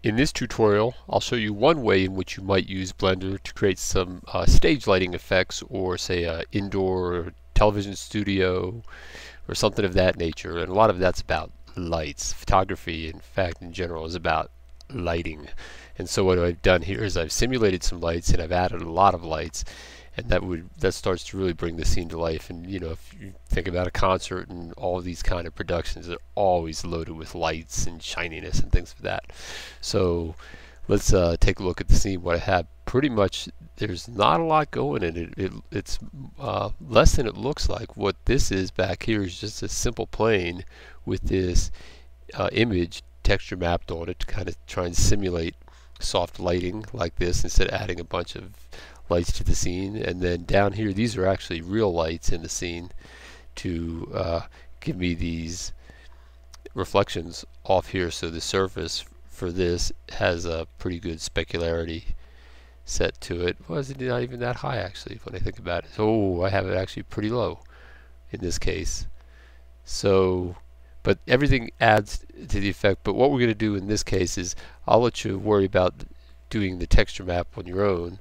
In this tutorial, I'll show you one way in which you might use Blender to create some uh, stage lighting effects or say a indoor television studio or something of that nature. And a lot of that's about lights. Photography, in fact, in general, is about lighting. And so what I've done here is I've simulated some lights and I've added a lot of lights and that would that starts to really bring the scene to life. And you know if you think about a concert and all these kind of productions they're always loaded with lights and shininess and things like that. So let's uh, take a look at the scene. What I have pretty much there's not a lot going in it, it it's uh, less than it looks like. What this is back here is just a simple plane with this uh, image texture mapped on it to kind of try and simulate soft lighting like this instead of adding a bunch of lights to the scene and then down here these are actually real lights in the scene to uh, give me these reflections off here. So the surface for this has a pretty good specularity set to it. Was it not even that high actually when I think about it? Oh I have it actually pretty low in this case. So but everything adds to the effect. But what we're going to do in this case is I'll let you worry about doing the texture map on your own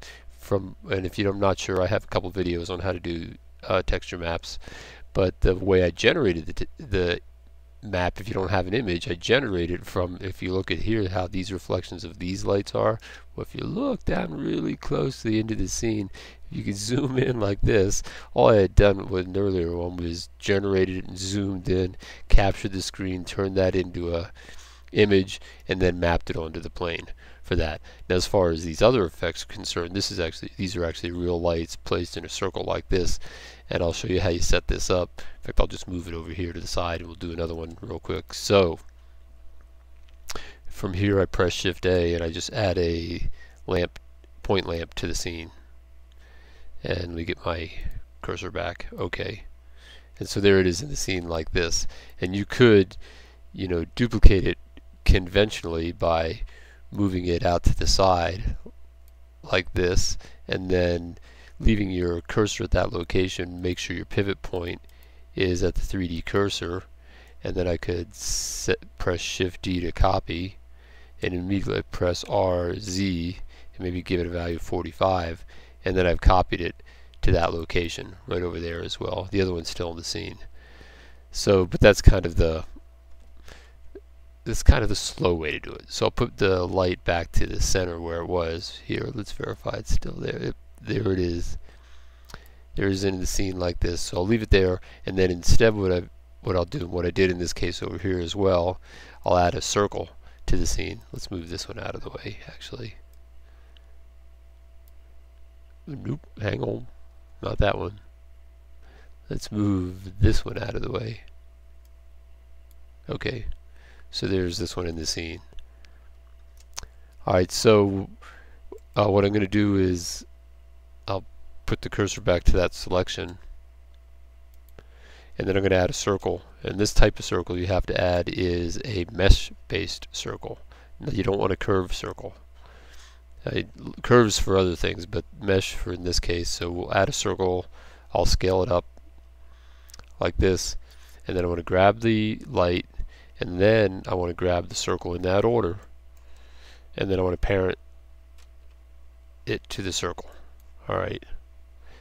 from and if you're not sure I have a couple videos on how to do uh, texture maps but the way I generated the, the map if you don't have an image I generated from if you look at here how these reflections of these lights are. Well if you look down really close to the end of the scene you can zoom in like this all I had done with an earlier one was generated and zoomed in captured the screen turned that into a image and then mapped it onto the plane for that. Now as far as these other effects are concerned, this is actually these are actually real lights placed in a circle like this and I'll show you how you set this up. In fact I'll just move it over here to the side and we'll do another one real quick. So from here I press shift A and I just add a lamp point lamp to the scene and we get my cursor back okay and so there it is in the scene like this and you could you know duplicate it conventionally by moving it out to the side like this and then leaving your cursor at that location make sure your pivot point is at the 3D cursor. And then I could set, press shift D to copy and immediately press RZ and maybe give it a value of 45 and then I've copied it to that location right over there as well. The other one's still in the scene. So but that's kind of the it's kind of the slow way to do it. So I'll put the light back to the center where it was. Here, let's verify it's still there. It, there it is. There is in the scene like this. So I'll leave it there, and then instead what I what I'll do, what I did in this case over here as well, I'll add a circle to the scene. Let's move this one out of the way, actually. Nope, hang on. Not that one. Let's move this one out of the way. Okay, so there's this one in the scene. Alright, so uh, what I'm going to do is I'll put the cursor back to that selection and then I'm going to add a circle and this type of circle you have to add is a mesh based circle. Now, you don't want a curved circle. Uh, curves for other things but mesh for in this case so we'll add a circle I'll scale it up like this and then I'm going to grab the light and then I want to grab the circle in that order. And then I want to parent it to the circle. Alright.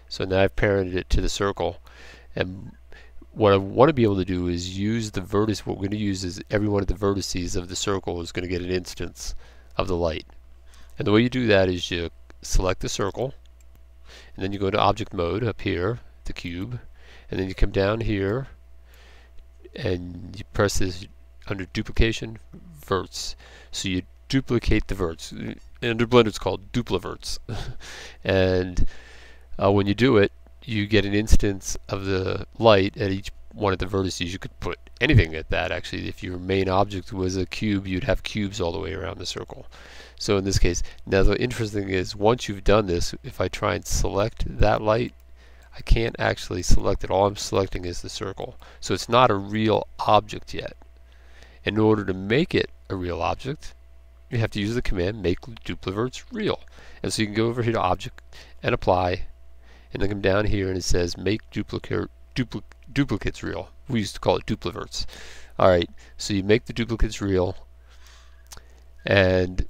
So now I've parented it to the circle. And what I want to be able to do is use the vertex what we're going to use is every one of the vertices of the circle is going to get an instance of the light. And the way you do that is you select the circle and then you go to object mode up here the cube and then you come down here and you press this under duplication verts. So you duplicate the verts. Under Blender it's called dupliverts. and uh, when you do it, you get an instance of the light at each one of the vertices. You could put anything at that actually. If your main object was a cube, you'd have cubes all the way around the circle. So in this case, now the interesting is once you've done this, if I try and select that light, I can't actually select it. All I'm selecting is the circle. So it's not a real object yet in order to make it a real object, you have to use the command make dupliverts real. And so you can go over here to object and apply, and then come down here and it says make duplicate dupli duplicates real. We used to call it dupliverts. Alright, so you make the duplicates real, And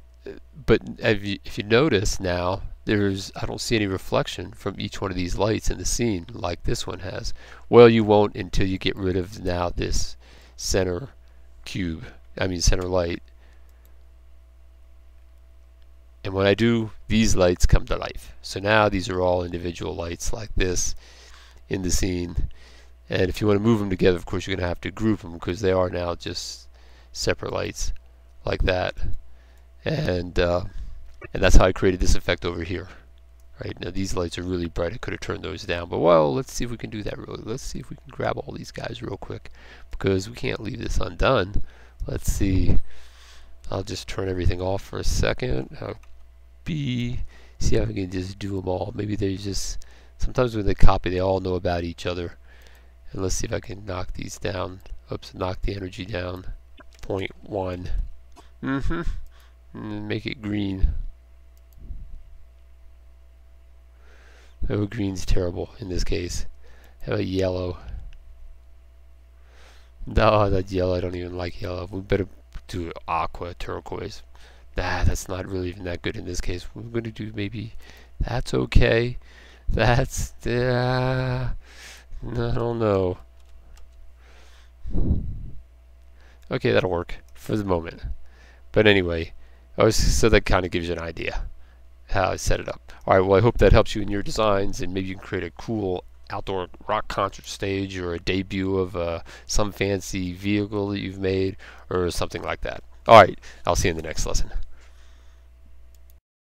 but if you, if you notice now, there's I don't see any reflection from each one of these lights in the scene like this one has. Well, you won't until you get rid of now this center cube, I mean center light. And when I do, these lights come to life. So now these are all individual lights like this in the scene. And if you want to move them together, of course, you're going to have to group them because they are now just separate lights like that. And uh, and that's how I created this effect over here. Right now, these lights are really bright. I could have turned those down, but well, let's see if we can do that really. Let's see if we can grab all these guys real quick because we can't leave this undone. Let's see. I'll just turn everything off for a second. Uh, B. See if I can just do them all. Maybe they just sometimes when they copy, they all know about each other. And let's see if I can knock these down. Oops, knock the energy down. 0.1. Mm-hmm. Make it green. Oh, green's terrible in this case. How about yellow? No, that yellow. I don't even like yellow. We better do aqua, turquoise. Nah, that's not really even that good in this case. We're going to do maybe that's okay. That's, uh, I don't know. Okay, that'll work for the moment. But anyway, oh, so that kind of gives you an idea how I set it up. Alright, well I hope that helps you in your designs and maybe you can create a cool outdoor rock concert stage or a debut of uh, some fancy vehicle that you've made or something like that. Alright, I'll see you in the next lesson.